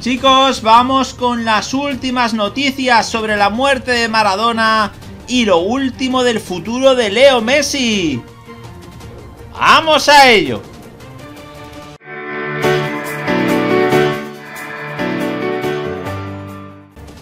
Chicos, vamos con las últimas noticias sobre la muerte de Maradona y lo último del futuro de Leo Messi. ¡Vamos a ello!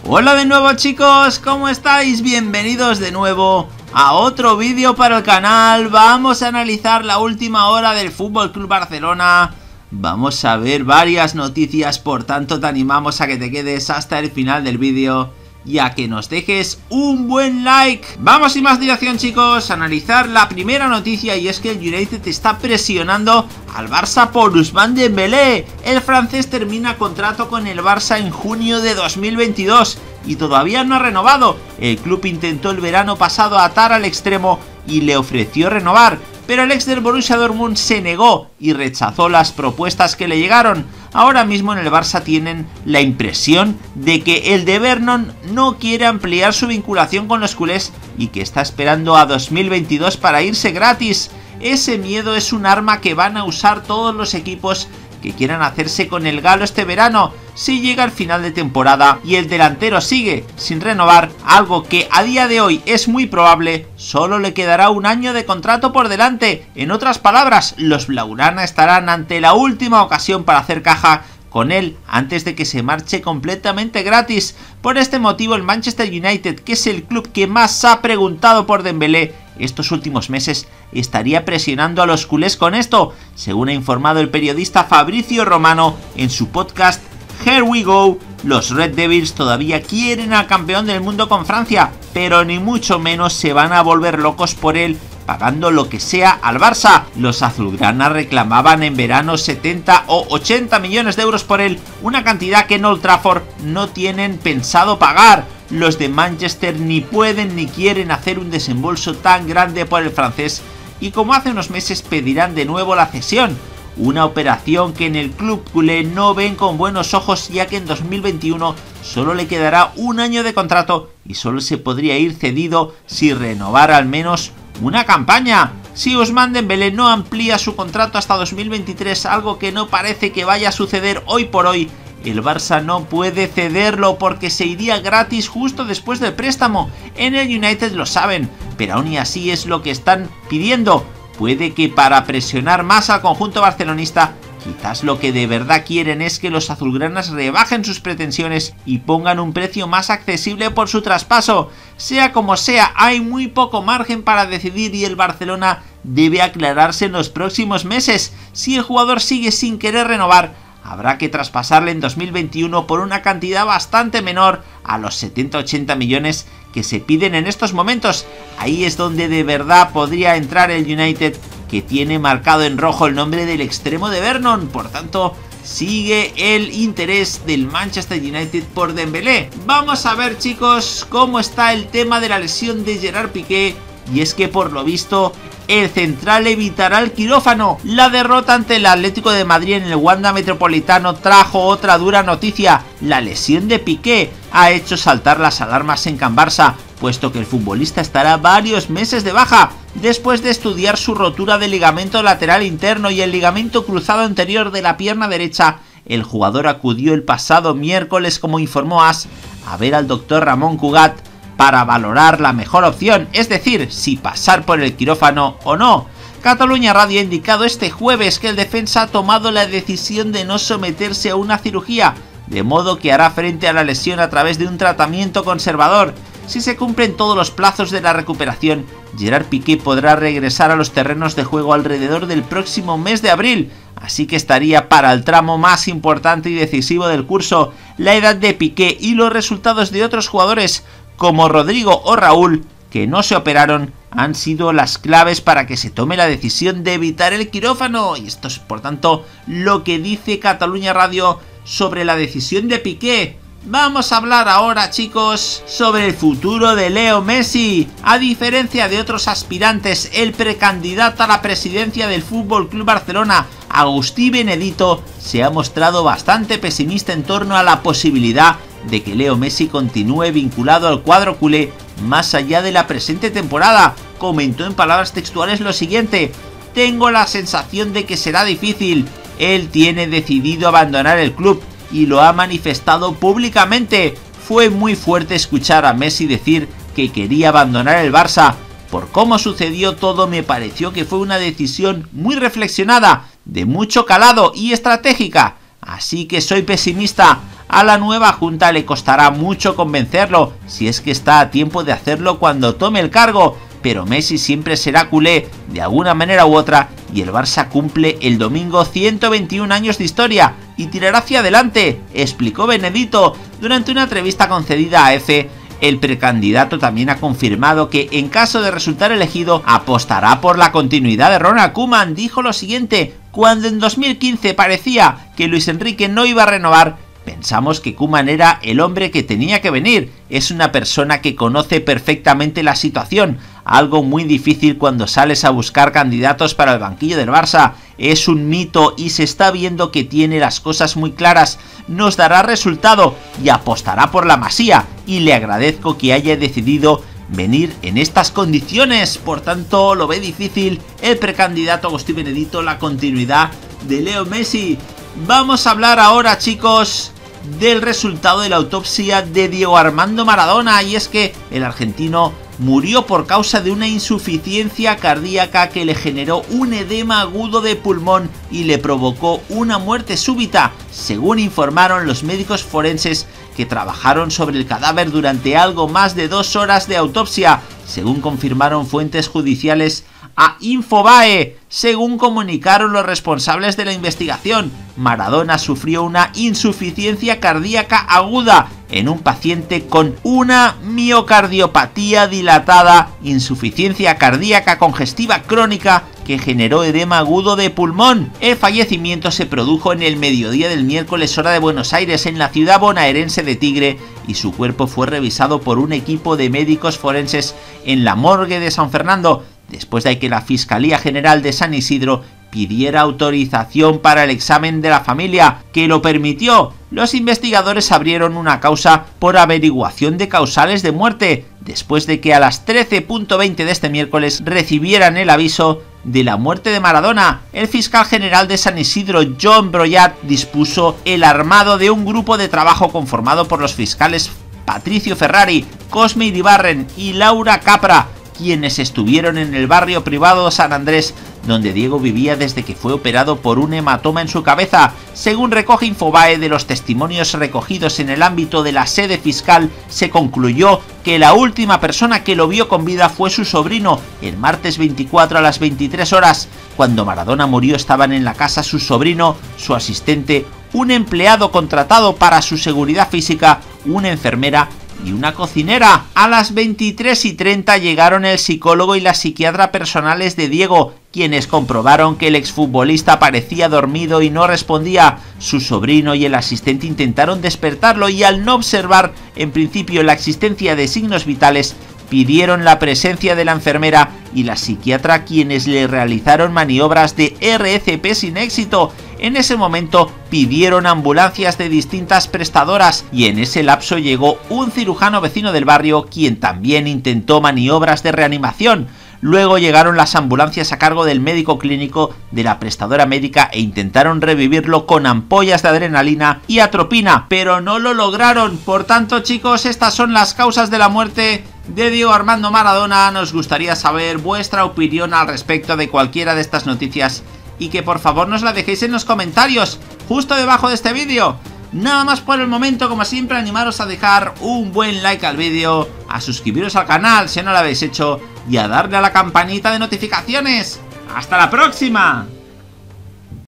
Hola de nuevo chicos, ¿cómo estáis? Bienvenidos de nuevo a otro vídeo para el canal. Vamos a analizar la última hora del Fútbol Club Barcelona. Vamos a ver varias noticias, por tanto te animamos a que te quedes hasta el final del vídeo y a que nos dejes un buen like. Vamos sin más dilación chicos, a analizar la primera noticia y es que el United está presionando al Barça por Ousmane Dembélé. El francés termina contrato con el Barça en junio de 2022 y todavía no ha renovado. El club intentó el verano pasado atar al extremo y le ofreció renovar, pero el ex del Borussia Dortmund se negó y rechazó las propuestas que le llegaron. Ahora mismo en el Barça tienen la impresión de que el de Vernon no quiere ampliar su vinculación con los culés y que está esperando a 2022 para irse gratis. Ese miedo es un arma que van a usar todos los equipos que quieran hacerse con el galo este verano si llega el final de temporada y el delantero sigue sin renovar, algo que a día de hoy es muy probable, solo le quedará un año de contrato por delante. En otras palabras, los Blaugrana estarán ante la última ocasión para hacer caja con él antes de que se marche completamente gratis. Por este motivo el Manchester United, que es el club que más ha preguntado por Dembélé estos últimos meses, estaría presionando a los culés con esto, según ha informado el periodista Fabricio Romano en su podcast Here We Go. Los Red Devils todavía quieren al campeón del mundo con Francia, pero ni mucho menos se van a volver locos por él pagando lo que sea al Barça. Los azulgrana reclamaban en verano 70 o 80 millones de euros por él, una cantidad que en Old Trafford no tienen pensado pagar. Los de Manchester ni pueden ni quieren hacer un desembolso tan grande por el francés y como hace unos meses pedirán de nuevo la cesión. Una operación que en el club culé no ven con buenos ojos ya que en 2021 solo le quedará un año de contrato y solo se podría ir cedido si renovara al menos una campaña. Si Ousmane Dembélé no amplía su contrato hasta 2023, algo que no parece que vaya a suceder hoy por hoy, el Barça no puede cederlo porque se iría gratis justo después del préstamo. En el United lo saben, pero aún y así es lo que están pidiendo. Puede que para presionar más al conjunto barcelonista Quizás lo que de verdad quieren es que los azulgranas rebajen sus pretensiones y pongan un precio más accesible por su traspaso. Sea como sea, hay muy poco margen para decidir y el Barcelona debe aclararse en los próximos meses. Si el jugador sigue sin querer renovar, habrá que traspasarle en 2021 por una cantidad bastante menor a los 70-80 millones que se piden en estos momentos. Ahí es donde de verdad podría entrar el United que tiene marcado en rojo el nombre del extremo de Vernon, por tanto sigue el interés del Manchester United por Dembélé. Vamos a ver chicos cómo está el tema de la lesión de Gerard Piqué y es que por lo visto el central evitará el quirófano. La derrota ante el Atlético de Madrid en el Wanda Metropolitano trajo otra dura noticia. La lesión de Piqué ha hecho saltar las alarmas en Can Barça, puesto que el futbolista estará varios meses de baja después de estudiar su rotura del ligamento lateral interno y el ligamento cruzado anterior de la pierna derecha. El jugador acudió el pasado miércoles, como informó AS, a ver al doctor Ramón Cugat para valorar la mejor opción, es decir, si pasar por el quirófano o no. Cataluña Radio ha indicado este jueves que el defensa ha tomado la decisión de no someterse a una cirugía, de modo que hará frente a la lesión a través de un tratamiento conservador. Si se cumplen todos los plazos de la recuperación, Gerard Piqué podrá regresar a los terrenos de juego alrededor del próximo mes de abril, así que estaría para el tramo más importante y decisivo del curso. La edad de Piqué y los resultados de otros jugadores como Rodrigo o Raúl, que no se operaron, han sido las claves para que se tome la decisión de evitar el quirófano. Y esto es, por tanto, lo que dice Cataluña Radio sobre la decisión de Piqué. Vamos a hablar ahora chicos sobre el futuro de Leo Messi. A diferencia de otros aspirantes, el precandidato a la presidencia del Fútbol Club Barcelona, Agustí Benedito, se ha mostrado bastante pesimista en torno a la posibilidad de que Leo Messi continúe vinculado al cuadro culé más allá de la presente temporada. Comentó en palabras textuales lo siguiente: Tengo la sensación de que será difícil. Él tiene decidido abandonar el club y lo ha manifestado públicamente. Fue muy fuerte escuchar a Messi decir que quería abandonar el Barça. Por cómo sucedió todo me pareció que fue una decisión muy reflexionada, de mucho calado y estratégica. Así que soy pesimista. A la nueva junta le costará mucho convencerlo, si es que está a tiempo de hacerlo cuando tome el cargo, pero Messi siempre será culé de alguna manera u otra y el Barça cumple el domingo 121 años de historia y tirará hacia adelante, explicó Benedito durante una entrevista concedida a EFE el precandidato también ha confirmado que en caso de resultar elegido apostará por la continuidad de Ronald Koeman. Dijo lo siguiente, cuando en 2015 parecía que Luis Enrique no iba a renovar, Pensamos que Kuman era el hombre que tenía que venir. Es una persona que conoce perfectamente la situación, algo muy difícil cuando sales a buscar candidatos para el banquillo del Barça. Es un mito y se está viendo que tiene las cosas muy claras. Nos dará resultado y apostará por la masía. Y le agradezco que haya decidido venir en estas condiciones. Por tanto, lo ve difícil el precandidato Agustín Benedito, la continuidad de Leo Messi. Vamos a hablar ahora, chicos, del resultado de la autopsia de Diego Armando Maradona y es que el argentino murió por causa de una insuficiencia cardíaca que le generó un edema agudo de pulmón y le provocó una muerte súbita, según informaron los médicos forenses que trabajaron sobre el cadáver durante algo más de dos horas de autopsia, según confirmaron fuentes judiciales a Infobae. Según comunicaron los responsables de la investigación, Maradona sufrió una insuficiencia cardíaca aguda en un paciente con una miocardiopatía dilatada, insuficiencia cardíaca congestiva crónica que generó edema agudo de pulmón. El fallecimiento se produjo en el mediodía del miércoles hora de Buenos Aires en la ciudad bonaerense de Tigre y su cuerpo fue revisado por un equipo de médicos forenses en la morgue de San Fernando después de que la Fiscalía General de San Isidro pidiera autorización para el examen de la familia, que lo permitió. Los investigadores abrieron una causa por averiguación de causales de muerte, después de que a las 13.20 de este miércoles recibieran el aviso de la muerte de Maradona. El fiscal general de San Isidro, John Broyat, dispuso el armado de un grupo de trabajo conformado por los fiscales Patricio Ferrari, Cosme Iribarren y Laura Capra, quienes estuvieron en el barrio privado San Andrés, donde Diego vivía desde que fue operado por un hematoma en su cabeza. Según recoge Infobae de los testimonios recogidos en el ámbito de la sede fiscal, se concluyó que la última persona que lo vio con vida fue su sobrino, el martes 24 a las 23 horas. Cuando Maradona murió estaban en la casa su sobrino, su asistente, un empleado contratado para su seguridad física, una enfermera y una cocinera. A las 23 y 30 llegaron el psicólogo y la psiquiatra personales de Diego, quienes comprobaron que el exfutbolista parecía dormido y no respondía. Su sobrino y el asistente intentaron despertarlo y al no observar en principio la existencia de signos vitales, pidieron la presencia de la enfermera y la psiquiatra quienes le realizaron maniobras de RCP sin éxito. En ese momento pidieron ambulancias de distintas prestadoras y en ese lapso llegó un cirujano vecino del barrio quien también intentó maniobras de reanimación. Luego llegaron las ambulancias a cargo del médico clínico de la prestadora médica e intentaron revivirlo con ampollas de adrenalina y atropina, pero no lo lograron. Por tanto, chicos, estas son las causas de la muerte de Diego Armando Maradona. Nos gustaría saber vuestra opinión al respecto de cualquiera de estas noticias y que por favor nos la dejéis en los comentarios, justo debajo de este vídeo. Nada más por el momento, como siempre, animaros a dejar un buen like al vídeo, a suscribiros al canal si no lo habéis hecho y a darle a la campanita de notificaciones. ¡Hasta la próxima!